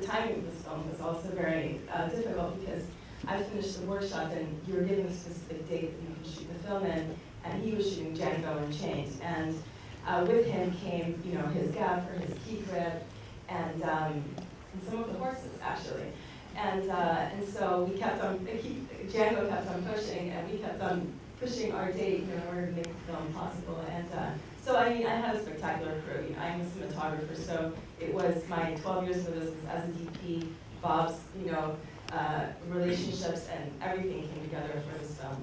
the timing of this film was also very uh, difficult because I finished the workshop and you were given a specific date that you could shoot the film in, and he was shooting Django Unchained. And uh, with him came, you know, his gaffer, his key grip, and, um, and some of the horses, actually. And, uh, and so we kept on, Django kept on pushing, and we kept on pushing our date in order to make the film possible. And uh, so, I mean, I had a spectacular crew. You know, I'm a cinematographer, so it was my 12 years with us as a DP, Bob's, you know, uh, relationships, and everything came together for this film.